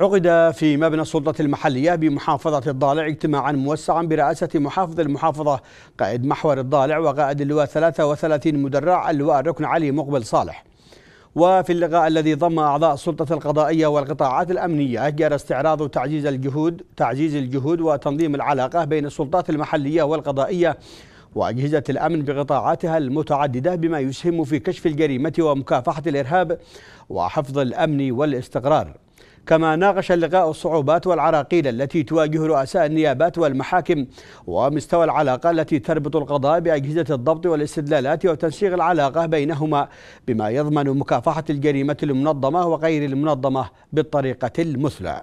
عقد في مبنى السلطة المحلية بمحافظة الضالع اجتماعا موسعا برئاسة محافظ المحافظة قائد محور الضالع وقائد اللواء 33 مدرع اللواء الركن علي مقبل صالح. وفي اللقاء الذي ضم أعضاء السلطة القضائية والقطاعات الأمنية جرى استعراض تعزيز الجهود تعزيز الجهود وتنظيم العلاقة بين السلطات المحلية والقضائية وأجهزة الأمن بقطاعاتها المتعددة بما يسهم في كشف الجريمة ومكافحة الإرهاب وحفظ الأمن والاستقرار. كما ناقش اللقاء الصعوبات والعراقيل التي تواجه رؤساء النيابات والمحاكم ومستوى العلاقة التي تربط القضاء بأجهزة الضبط والاستدلالات وتنسيق العلاقة بينهما بما يضمن مكافحة الجريمة المنظمة وغير المنظمة بالطريقة المثلى.